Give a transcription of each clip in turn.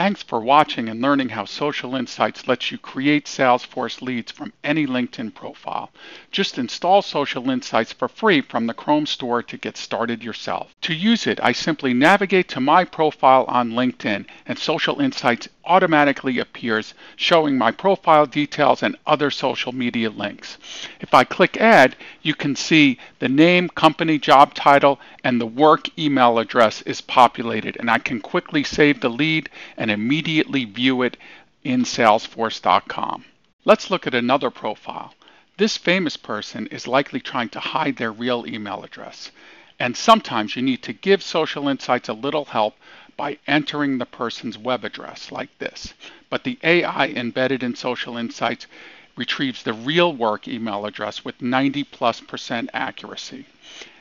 Thanks for watching and learning how Social Insights lets you create Salesforce leads from any LinkedIn profile. Just install Social Insights for free from the Chrome store to get started yourself. To use it, I simply navigate to my profile on LinkedIn and Social Insights automatically appears showing my profile details and other social media links. If I click add, you can see the name, company, job title, and the work email address is populated and I can quickly save the lead and immediately view it in salesforce.com. Let's look at another profile. This famous person is likely trying to hide their real email address. And sometimes you need to give Social Insights a little help by entering the person's web address like this. But the AI embedded in Social Insights retrieves the real work email address with 90 plus percent accuracy.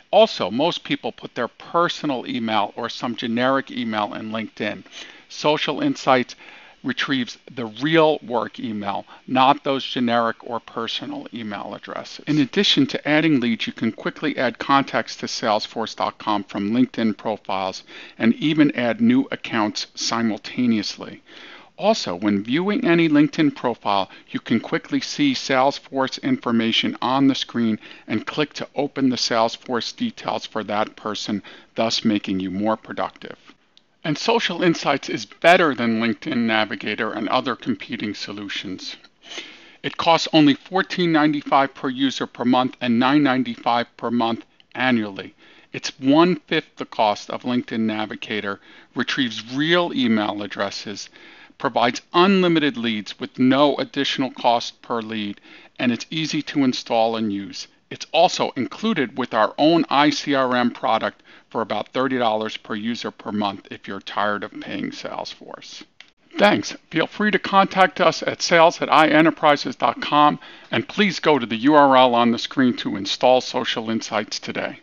Also, most people put their personal email or some generic email in LinkedIn. Social Insights retrieves the real work email, not those generic or personal email addresses. In addition to adding leads, you can quickly add contacts to Salesforce.com from LinkedIn profiles and even add new accounts simultaneously. Also, when viewing any LinkedIn profile, you can quickly see Salesforce information on the screen and click to open the Salesforce details for that person, thus making you more productive. And Social Insights is better than LinkedIn Navigator and other competing solutions. It costs only $14.95 per user per month and $9.95 per month annually. It's one fifth the cost of LinkedIn Navigator, retrieves real email addresses, provides unlimited leads with no additional cost per lead, and it's easy to install and use. It's also included with our own iCRM product for about $30 per user per month if you're tired of paying Salesforce. Thanks. Feel free to contact us at sales at ienterprises.com and please go to the URL on the screen to install Social Insights today.